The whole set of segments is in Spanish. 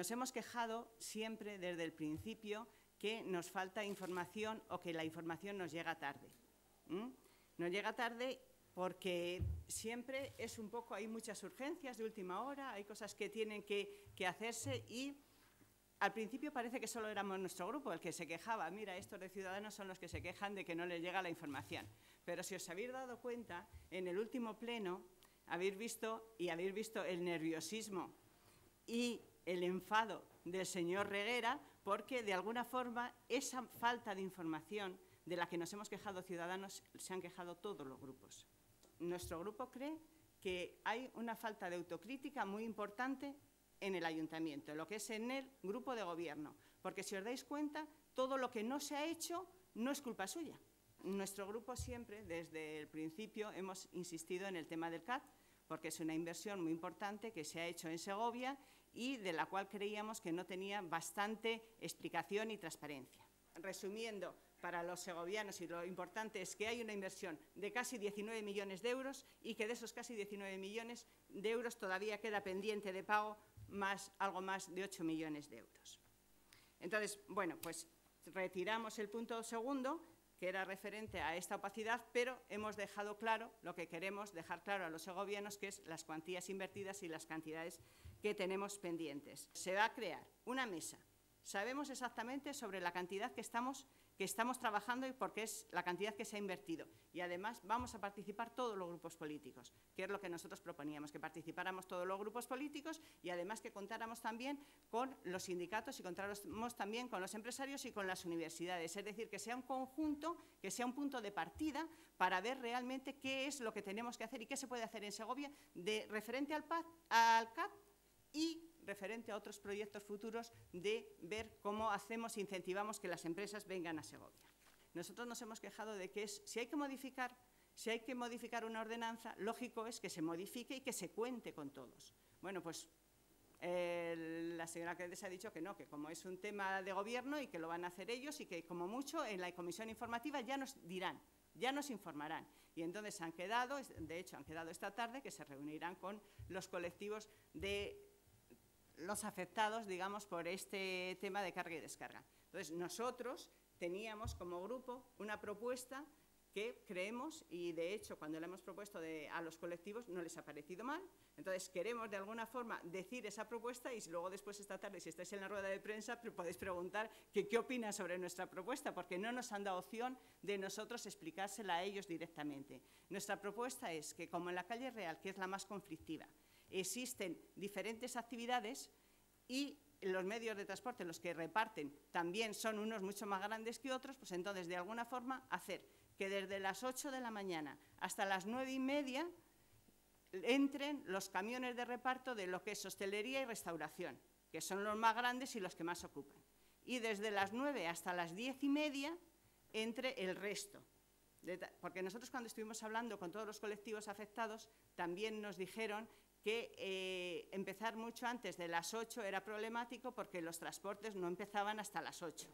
Nos hemos quejado siempre desde el principio que nos falta información o que la información nos llega tarde. Nos llega tarde porque siempre es un poco, hay muchas urgencias de última hora, hay cosas que tienen que, que hacerse y al principio parece que solo éramos nuestro grupo el que se quejaba. Mira, estos de Ciudadanos son los que se quejan de que no les llega la información. Pero si os habéis dado cuenta, en el último pleno habéis visto y habéis visto el nerviosismo y el enfado del señor Reguera porque, de alguna forma, esa falta de información de la que nos hemos quejado ciudadanos se han quejado todos los grupos. Nuestro grupo cree que hay una falta de autocrítica muy importante en el ayuntamiento, lo que es en el grupo de gobierno, porque si os dais cuenta, todo lo que no se ha hecho no es culpa suya. Nuestro grupo siempre, desde el principio, hemos insistido en el tema del CAT, porque es una inversión muy importante que se ha hecho en Segovia y de la cual creíamos que no tenía bastante explicación y transparencia. Resumiendo, para los segovianos y lo importante es que hay una inversión de casi 19 millones de euros y que de esos casi 19 millones de euros todavía queda pendiente de pago más, algo más de 8 millones de euros. Entonces, bueno, pues retiramos el punto segundo, que era referente a esta opacidad, pero hemos dejado claro lo que queremos dejar claro a los segovianos, que es las cuantías invertidas y las cantidades que tenemos pendientes. Se va a crear una mesa. Sabemos exactamente sobre la cantidad que estamos que estamos trabajando y porque es la cantidad que se ha invertido. Y además vamos a participar todos los grupos políticos, que es lo que nosotros proponíamos, que participáramos todos los grupos políticos y además que contáramos también con los sindicatos y contáramos también con los empresarios y con las universidades. Es decir, que sea un conjunto, que sea un punto de partida para ver realmente qué es lo que tenemos que hacer y qué se puede hacer en Segovia de referente al, PAD, al CAP y referente a otros proyectos futuros de ver cómo hacemos e incentivamos que las empresas vengan a Segovia. Nosotros nos hemos quejado de que es, si hay que modificar, si hay que modificar una ordenanza, lógico es que se modifique y que se cuente con todos. Bueno, pues la señora alcaldesa ha dicho que no, que como es un tema de gobierno y que lo van a hacer ellos y que como mucho en la comisión informativa ya nos dirán, ya nos informarán. Y entonces han quedado, de hecho han quedado esta tarde, que se reunirán con los colectivos de los afectados, digamos, por este tema de carga y descarga. Entonces, nosotros teníamos como grupo una propuesta que creemos, y de hecho cuando le hemos propuesto a los colectivos no les ha parecido mal, entonces queremos de alguna forma decir esa propuesta y luego después esta tarde, si estáis en la rueda de prensa, podéis preguntar qué opinan sobre nuestra propuesta, porque no nos han dado opción de nosotros explicársela a ellos directamente. Nuestra propuesta es que como en la calle Real, que es la más conflictiva, existen diferentes actividades y los medios de transporte, los que reparten, también son unos mucho más grandes que otros, pues entonces, de alguna forma, hacer que desde las 8 de la mañana hasta las nueve y media entren los camiones de reparto de lo que es hostelería y restauración, que son los más grandes y los que más ocupan. Y desde las 9 hasta las diez y media entre el resto, porque nosotros cuando estuvimos hablando con todos los colectivos afectados, también nos dijeron que eh, empezar mucho antes de las 8 era problemático porque los transportes no empezaban hasta las 8.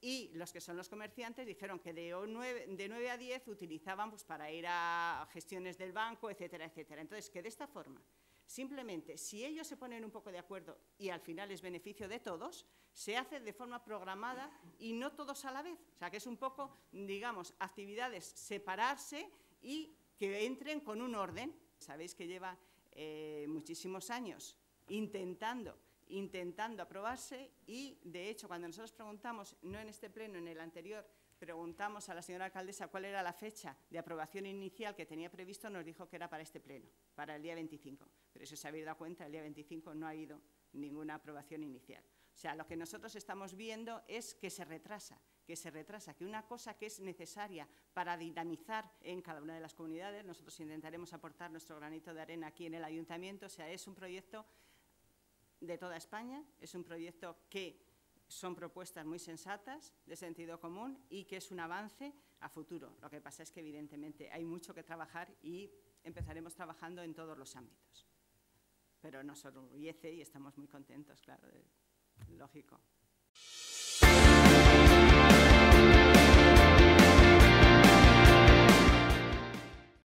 Y los que son los comerciantes dijeron que de 9, de 9 a 10 utilizaban pues, para ir a gestiones del banco, etcétera, etcétera. Entonces, que de esta forma Simplemente, si ellos se ponen un poco de acuerdo y al final es beneficio de todos, se hace de forma programada y no todos a la vez. O sea, que es un poco, digamos, actividades separarse y que entren con un orden. Sabéis que lleva eh, muchísimos años intentando intentando aprobarse y, de hecho, cuando nosotros preguntamos, no en este pleno, en el anterior, preguntamos a la señora alcaldesa cuál era la fecha de aprobación inicial que tenía previsto, nos dijo que era para este pleno, para el día 25. Pero si os habéis dado cuenta, el día 25 no ha habido ninguna aprobación inicial. O sea, lo que nosotros estamos viendo es que se retrasa, que se retrasa, que una cosa que es necesaria para dinamizar en cada una de las comunidades, nosotros intentaremos aportar nuestro granito de arena aquí en el ayuntamiento, o sea, es un proyecto de toda España, es un proyecto que son propuestas muy sensatas, de sentido común y que es un avance a futuro. Lo que pasa es que, evidentemente, hay mucho que trabajar y empezaremos trabajando en todos los ámbitos. Pero nos orgullece y estamos muy contentos, claro, lógico.